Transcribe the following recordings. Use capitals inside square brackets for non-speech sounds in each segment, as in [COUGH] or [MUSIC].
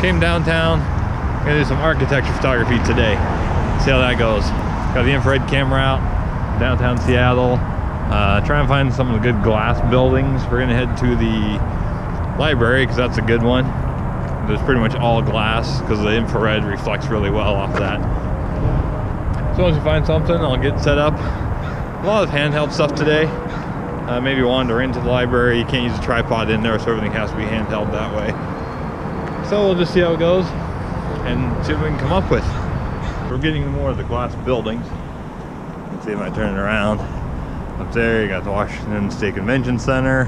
came downtown. Gonna do some architecture photography today. See how that goes. Got the infrared camera out, downtown Seattle. Uh, try and find some of the good glass buildings. We're gonna head to the library because that's a good one. There's pretty much all glass because the infrared reflects really well off that. So once we find something, I'll get set up. A lot of handheld stuff today. Uh, maybe wander into the library. You can't use a tripod in there, so everything has to be handheld that way. So we'll just see how it goes and see what we can come up with. We're getting more of the glass buildings. Let's see if I turn it around. Up there, you got the Washington State Convention Center.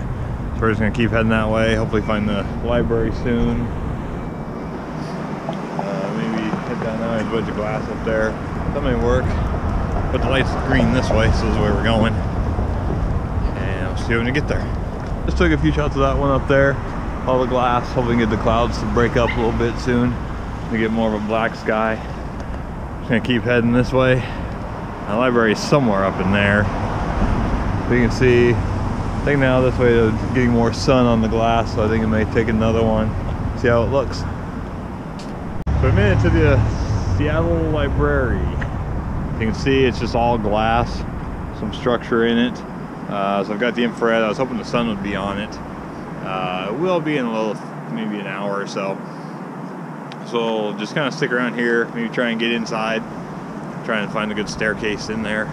So we're just gonna keep heading that way. Hopefully find the library soon. Uh, maybe head down there. A bunch of glass up there. That may work. But the light's green this way, so this is where we're going. And we'll see when we get there. Just took a few shots of that one up there. All the glass, hoping get the clouds to break up a little bit soon. To get more of a black sky. Just gonna keep heading this way. The library is somewhere up in there. You can see, I think now this way is getting more sun on the glass, so I think it may take another one. See how it looks. So we made it to the Seattle Library. You can see it's just all glass, some structure in it. Uh, so I've got the infrared. I was hoping the sun would be on it. Uh, it will be in a little, maybe an hour or so. So just kind of stick around here, maybe try and get inside, try and find a good staircase in there.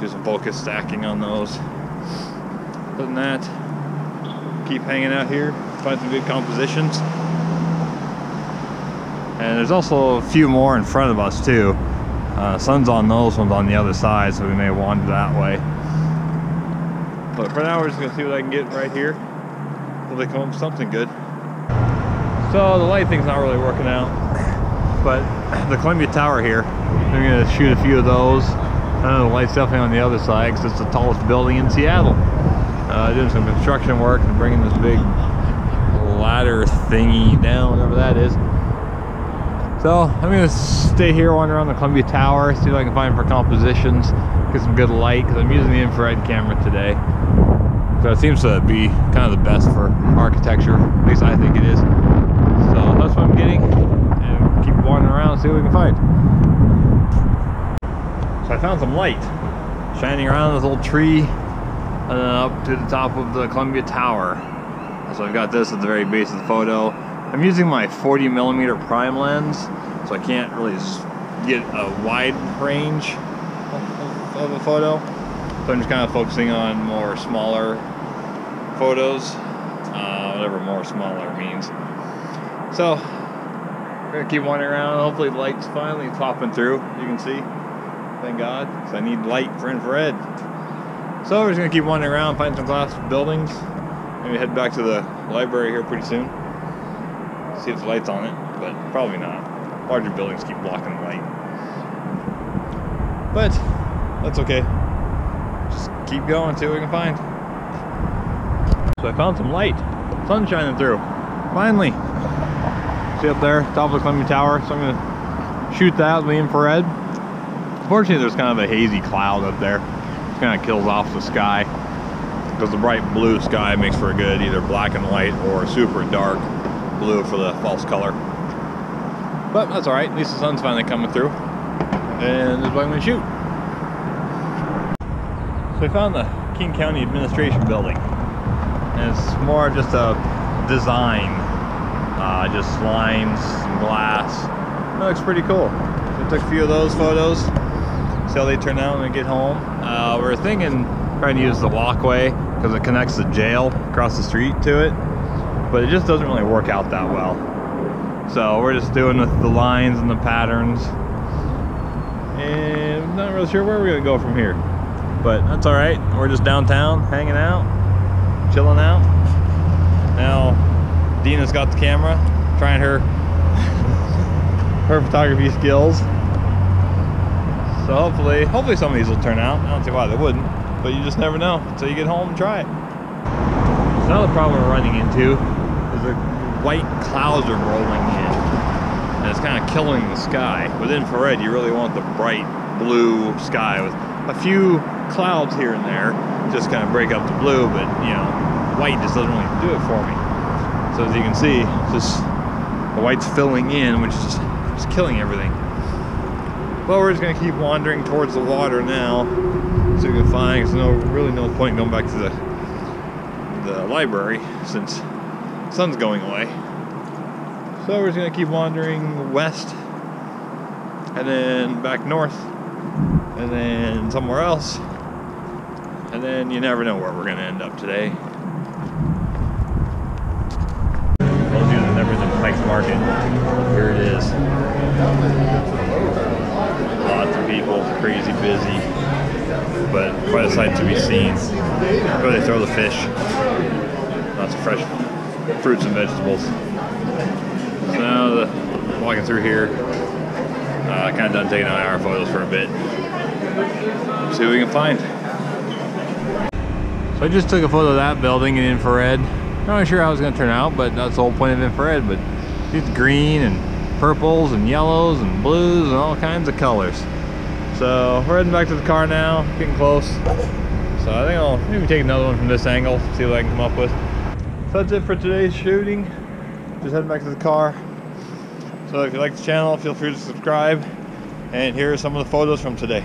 Do some focus stacking on those. Other than that, keep hanging out here, find some good compositions. And there's also a few more in front of us too. Uh, sun's on those ones on the other side, so we may wander that way. But for now, we're just gonna see what I can get right here. They come up with something good? So the light thing's not really working out, but the Columbia Tower here, I'm gonna shoot a few of those. I know the light's definitely on the other side because it's the tallest building in Seattle. Uh, doing some construction work and bringing this big ladder thingy down, whatever that is. So I'm gonna stay here, wander around the Columbia Tower, see what I can find for compositions, get some good light, because I'm using the infrared camera today. So it seems to be kind of the best for architecture, at least I think it is. So that's what I'm getting, and keep wandering around see what we can find. So I found some light shining around this little tree and then up to the top of the Columbia Tower. So I've got this at the very base of the photo. I'm using my 40 millimeter prime lens, so I can't really get a wide range of a photo. So I'm just kind of focusing on more smaller photos, uh, whatever more smaller means. So we're gonna keep wandering around. Hopefully light's finally popping through. You can see. Thank God, because I need light for infrared. So we're just gonna keep wandering around, find some glass buildings. Maybe head back to the library here pretty soon. See if the light's on it, but probably not. Larger buildings keep blocking the light. But that's okay. Keep going, see what we can find. So I found some light. Sun shining through. Finally. See up there, top of the Columbia Tower. So I'm gonna shoot that with the infrared. Unfortunately, there's kind of a hazy cloud up there. It kind of kills off the sky. Because the bright blue sky makes for a good either black and white or super dark blue for the false color. But that's all right. At least the sun's finally coming through. And this is what I'm gonna shoot. So we found the King County Administration Building. And it's more just a design. Uh, just lines, some glass. It looks pretty cool. I took a few of those photos. See how they turn out when we get home. Uh, we're thinking trying to use the walkway because it connects the jail across the street to it. But it just doesn't really work out that well. So we're just doing with the lines and the patterns. And I'm not really sure where we're gonna go from here. But that's all right. We're just downtown, hanging out, chilling out. Now, Dina's got the camera, trying her [LAUGHS] her photography skills. So hopefully, hopefully some of these will turn out. I don't see why they wouldn't, but you just never know until you get home and try it. The problem we're running into is the white clouds are rolling in, and it's kind of killing the sky. With infrared, you really want the bright blue sky with a few clouds here and there, just kind of break up the blue, but you know, white just doesn't really do it for me. So as you can see, just the white's filling in, which is just, just killing everything. But we're just gonna keep wandering towards the water now, so we can find. There's no really no point going back to the the library since the sun's going away. So we're just gonna keep wandering west, and then back north, and then somewhere else, and then you never know where we're gonna end up today. Told you there's never the Pike's Market. Here it is. Lots of people, crazy busy, but quite a sight to be seen. Where they throw the fish. Lots of fresh fruits and vegetables. So now the walking through here, uh, kind of done taking out our photos for a bit. See what we can find. So I just took a photo of that building in infrared. Not sure how it's going to turn out, but that's the whole point of infrared. But it's green and purples and yellows and blues and all kinds of colors. So we're heading back to the car now, getting close. So I think I'll maybe take another one from this angle, see what I can come up with. So that's it for today's shooting. Just heading back to the car. So if you like the channel, feel free to subscribe. And here are some of the photos from today.